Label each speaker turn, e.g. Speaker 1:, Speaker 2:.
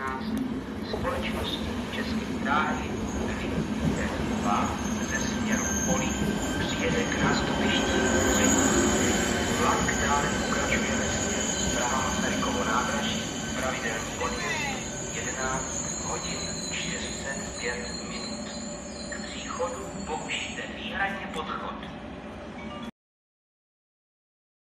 Speaker 1: 15 společnosti České dráhy Lvivské 2 ze směru Polí přijede k nástupišti Vlak dále pokračuje ve směru Praha Masarykovo nádraží, pravidelný odjezd 11 hodin 45 minut. K příchodu použijte.